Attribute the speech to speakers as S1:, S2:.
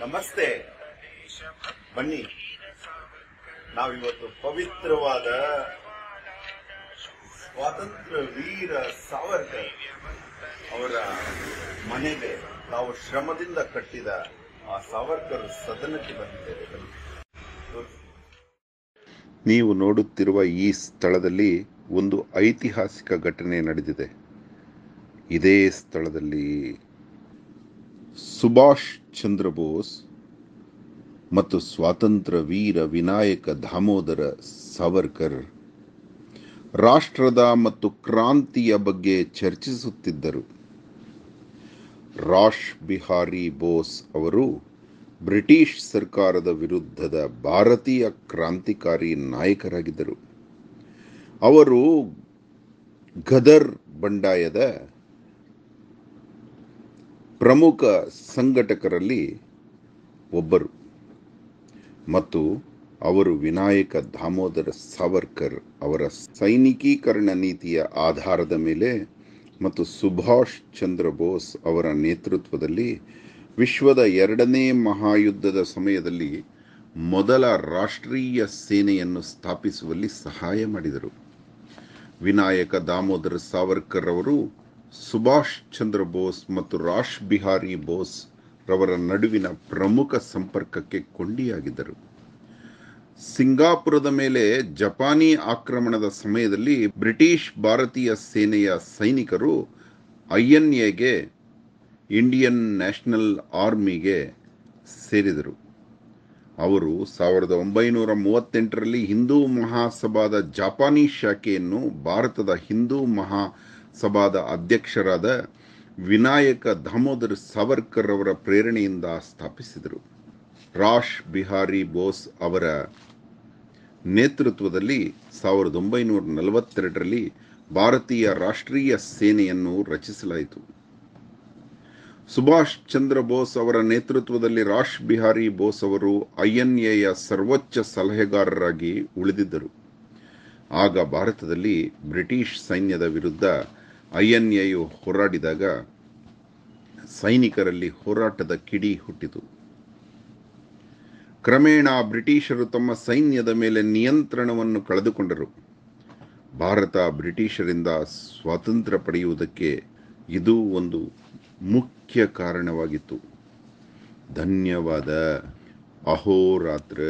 S1: ನಮಸ್ತೆ. ಬನ್ನಿ. ನಾವಿವತ್ತು ಪವಿತ್ರವಾದ ಸ್ವಾತಂತ್ರ್ಯ ವೀರ ಸಾವರ್ಕರ್ ಅವರ ಮನೆಗೆ ನಾವು ಶ್ರಮದಿಂದ ಕಟ್ಟಿದ ಆ ಸಾವರ್ಕರ್ ಸದನಕ್ಕೆ ಬಂದಿದ್ದೇವೆ.
S2: ನೀವು ನೋಡುತ್ತಿರುವ ಈ ಸ್ಥಳದಲ್ಲಿ ಒಂದು ಐತಿಹಾಸಿಕ ಘಟನೆ ನಡೆದಿದೆ. ಇದೇ ಸ್ಥಳದಲ್ಲಿ ಸುಭಾಷ್ ಚಂದ್ರ ಬೋಸ್ ಮತ್ತು ಸ್ವಾತಂತ್ರ್ಯ ವೀರ ವಿನಾಯಕ ದಾಮೋದರ ಸಾವರ್ಕರ್ ರಾಷ್ಟ್ರದ ಮತ್ತು ಕ್ರಾಂತಿಯ ಬಗ್ಗೆ ಚರ್ಚಿಸುತ್ತಿದ್ದರು. ರಾಶ್ ಬಿಹಾರಿ ಬೋಸ್ ಅವರು ಬ್ರಿಟಿಷ್ ಸರ್ಕಾರದ ವಿರುದ್ಧದ ಭಾರತೀಯ ಕ್ರಾಂತಿಕಾರಿ ನಾಯಕರಾಗಿದ್ದರು. ಅವರು ಗದರ್ ಬಂಡಾಯದ ಪ್ರಮುಖ ಸಂಘಟಕರಲ್ಲಿ ಒಬ್ಬರು ಮತ್ತು ಅವರು ವಿನಾಯಕ ದಾಮೋದರ ಸಾವರ್ಕರ್ ಅವರ ಸೈನಿಕೀಕರಣ ನೀತಿಯ ಆಧಾರದ ಮೇಲೆ ಮತ್ತು ಸುಭಾಷ್ ಚಂದ್ರ ಬೋಸ್ ಅವರ ನೇತೃತ್ವದಲ್ಲಿ ವಿಶ್ವದ ಎರಡನೇ ಮಹಾಯುದ್ಧದ ಸಮಯದಲ್ಲಿ ಮೊದಲ ರಾಷ್ಟ್ರೀಯ ಸೇನೆಯನ್ನು ಸ್ಥಾಪಿಸುವಲ್ಲಿ ಸಹಾಯ ಮಾಡಿದರು. ವಿನಾಯಕ ದಾಮೋದರ ಸಾವರ್ಕರ್ ಅವರು ಸುಭಾಷ್ ಚಂದ್ರ ಬೋಸ್ ಮತ್ತು ರಾಶ್ ಬಿಹಾರಿ ಬೋಸ್ ರವರ ನಡುವಿನ ಪ್ರಮುಖ ಸಂಪರ್ಕಕ್ಕೆ ಕೊಂಡಿಯಾಗಿದ್ದರು. ಸಿಂಗಾಪುರದ ಮೇಲೆ ಜಪಾನಿ ಆಕ್ರಮಣದ ಸಮಯದಲ್ಲಿ ಬ್ರಿಟಿಷ್ ಭಾರತೀಯ ಸೇನೆಯ ಸೈನಿಕರು ಐಎನ್ಎಗೆ, ಇಂಡಿಯನ್ ನ್ಯಾಷನಲ್ ಆರ್ಮಿಗೆ ಸೇರಿದರು. ಅವರು ಸಾವಿರದ ಒಂಬೈನೂರ ಮೂವತ್ತೆಂಟರಲ್ಲಿ ಹಿಂದೂ ಮಹಾಸಭಾದ ಜಾಪಾನಿ ಶಾಖೆಯನ್ನು ಭಾರತದ ಹಿಂದೂ ಮಹಾಸಭಾದ ಅಧ್ಯಕ್ಷರಾದ ವಿನಾಯಕ ದಾಮೋದರ್ ಸಾವರ್ಕರ್ ಅವರ ಪ್ರೇರಣೆಯಿಂದ ಸ್ಥಾಪಿಸಿದರು. ರಾಶ್ ಬಿಹಾರಿ ಬೋಸ್ ಅವರ ನೇತೃತ್ವದಲ್ಲಿ ಸಾವಿರದ ಒಂಬೈನೂರ ನಲವತ್ತೆರಡರಲ್ಲಿ ಭಾರತೀಯ ರಾಷ್ಟ್ರೀಯ ಸೇನೆಯನ್ನು ರಚಿಸಲಾಯಿತು. ಸುಭಾಷ್ ಚಂದ್ರ ಬೋಸ್ ಅವರ ನೇತೃತ್ವದಲ್ಲಿ ರಾಶ್ ಬಿಹಾರಿ ಬೋಸ್ ಅವರು ಐಎನ್ಎಯ ಸರ್ವೋಚ್ಚ ಸಲಹೆಗಾರರಾಗಿ ಉಳಿದಿದ್ದರು. ಆಗ ಭಾರತದಲ್ಲಿ ಬ್ರಿಟಿಷ್ ಸೈನ್ಯದ ವಿರುದ್ಧ ಐಎನ್ಎಯು ಹೋರಾಡಿದಾಗ ಸೈನಿಕರಲ್ಲಿ ಹೋರಾಟದ ಕಿಡಿ ಹುಟ್ಟಿತು. ಕ್ರಮೇಣ ಬ್ರಿಟಿಷರು ತಮ್ಮ ಸೈನ್ಯದ ಮೇಲೆ ನಿಯಂತ್ರಣವನ್ನು ಕಳೆದುಕೊಂಡರು. ಭಾರತ ಬ್ರಿಟಿಷರಿಂದ ಸ್ವಾತಂತ್ರ್ಯ ಪಡೆಯುವುದಕ್ಕೆ ಇದು ಒಂದು ಮುಖ್ಯ ಕಾರಣವಾಗಿತ್ತು. ಧನ್ಯವಾದ. ಅಹೋರಾತ್ರ.